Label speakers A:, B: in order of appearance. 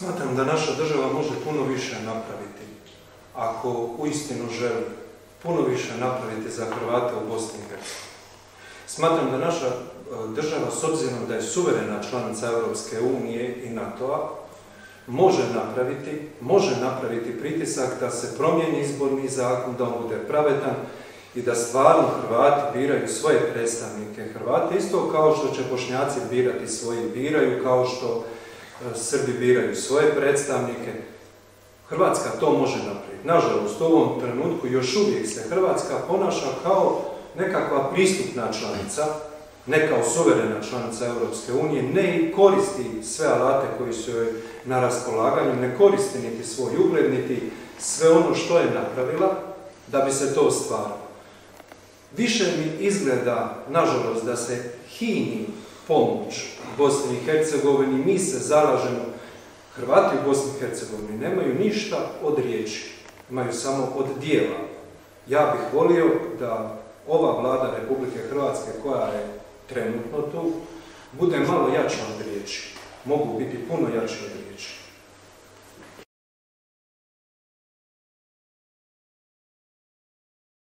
A: Smatram da naša država može puno više napraviti ako uistinu želi puno više napraviti za Hrvate u Bosni i Hercegovini. Smatram da naša e, država, s obzirom da je suverena članica Europske unije i NATO-a, može napraviti, može napraviti pritisak da se promijeni izborni zakon, da on bude pravedan i da stvarno Hrvati biraju svoje predstavnike. Hrvati isto kao što će Bošnjaci birati svoji biraju, kao što Srbi biraju svoje predstavnike. Hrvatska to može napraviti. Nažalost, u ovom trenutku još uvijek se Hrvatska ponaša kao nekakva pristupna članica, ne kao suverena članica Europske unije, ne koristi sve alate koji su joj na raspolaganju, ne koristi niti svoj ugled, niti sve ono što je napravila da bi se to ostvarilo. Više mi izgleda, nažalost, da se hini pomoć Bosni i Hercegovini, mi se zalažemo, Hrvati u Bosni i Hercegovini nemaju ništa od riječi, imaju samo od dijela. Ja bih volio da ova vlada Republike Hrvatske koja je trenutno tu, bude malo jača od riječi. Mogu biti puno jače od riječi.